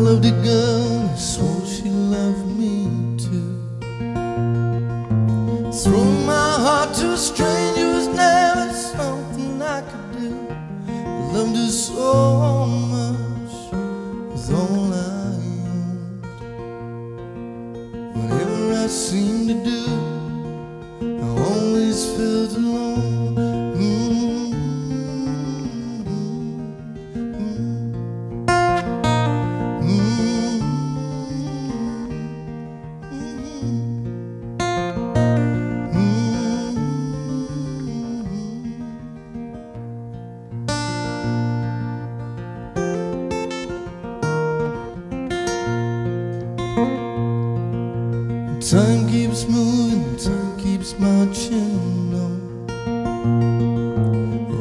loved a girl, swore she loved me too. Threw my heart to a stranger was never something I could do. Loved her so much, was all I owned. Whatever I seemed to do, I always felt alone. Time keeps moving, time keeps marching on.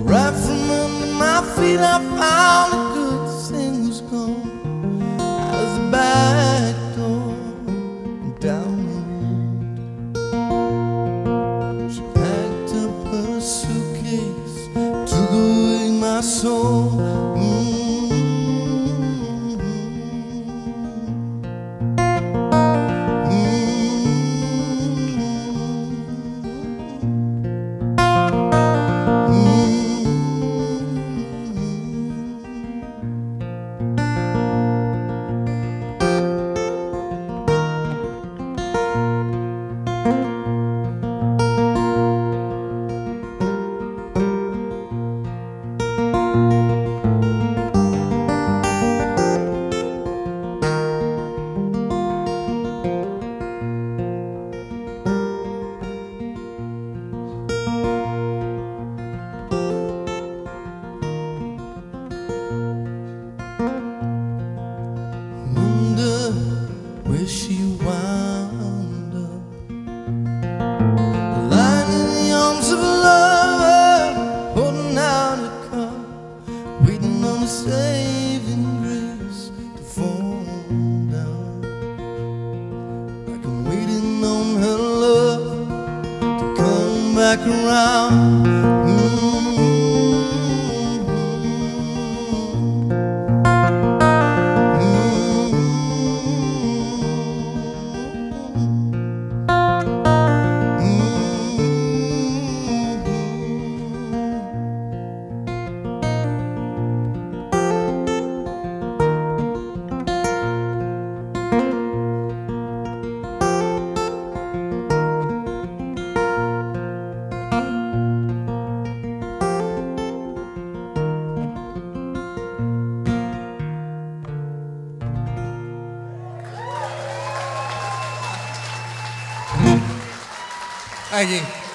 Right from under my feet, I found a good thing was gone. As the back door and down the road. She packed up her suitcase, took away my soul. She wound up. Lying in the arms of a lover, holding out a cup, waiting on a saving grace to fall down. Like I'm waiting on her love to come back around. Mm-hmm. 爱敬。